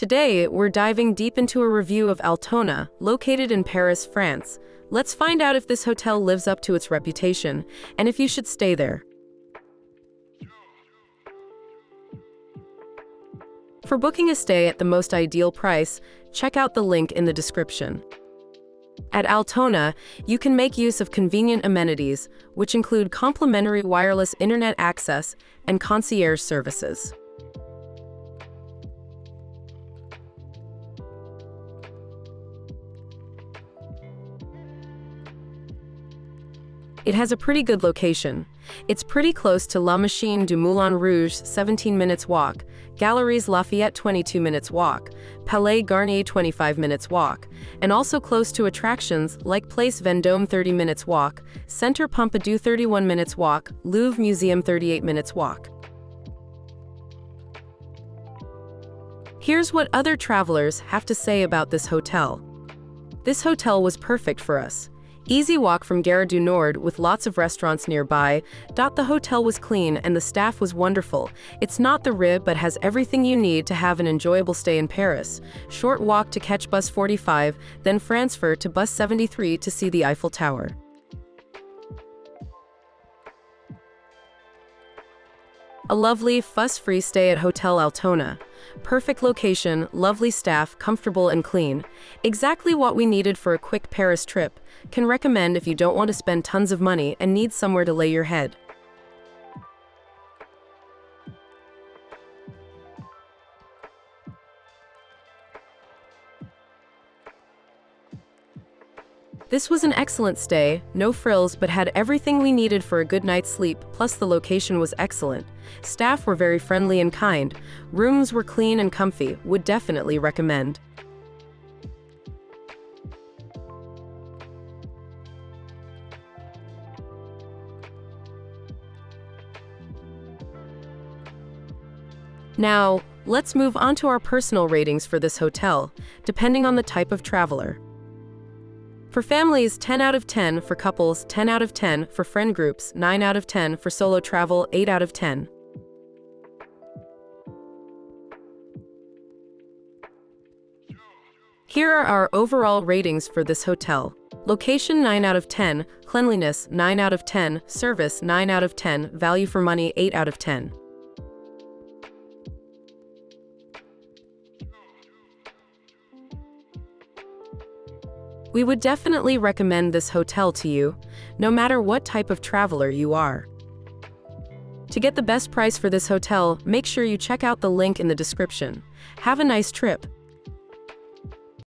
Today, we're diving deep into a review of Altona, located in Paris, France. Let's find out if this hotel lives up to its reputation and if you should stay there. For booking a stay at the most ideal price, check out the link in the description. At Altona, you can make use of convenient amenities, which include complimentary wireless internet access and concierge services. It has a pretty good location. It's pretty close to La Machine du Moulin Rouge, 17 minutes walk, Galeries Lafayette, 22 minutes walk, Palais Garnier, 25 minutes walk, and also close to attractions like Place Vendôme, 30 minutes walk, Centre Pompidou, 31 minutes walk, Louvre Museum, 38 minutes walk. Here's what other travelers have to say about this hotel. This hotel was perfect for us. Easy walk from Gare du Nord with lots of restaurants nearby. The hotel was clean and the staff was wonderful. It's not the rib but has everything you need to have an enjoyable stay in Paris. Short walk to catch bus 45, then transfer to bus 73 to see the Eiffel Tower. A lovely, fuss-free stay at Hotel Altona. Perfect location, lovely staff, comfortable and clean. Exactly what we needed for a quick Paris trip. Can recommend if you don't want to spend tons of money and need somewhere to lay your head. This was an excellent stay, no frills, but had everything we needed for a good night's sleep, plus the location was excellent. Staff were very friendly and kind. Rooms were clean and comfy, would definitely recommend. Now, let's move on to our personal ratings for this hotel, depending on the type of traveler. For families, 10 out of 10, for couples, 10 out of 10, for friend groups, 9 out of 10, for solo travel, 8 out of 10. Here are our overall ratings for this hotel. Location 9 out of 10, cleanliness 9 out of 10, service 9 out of 10, value for money 8 out of 10. We would definitely recommend this hotel to you, no matter what type of traveler you are. To get the best price for this hotel, make sure you check out the link in the description. Have a nice trip!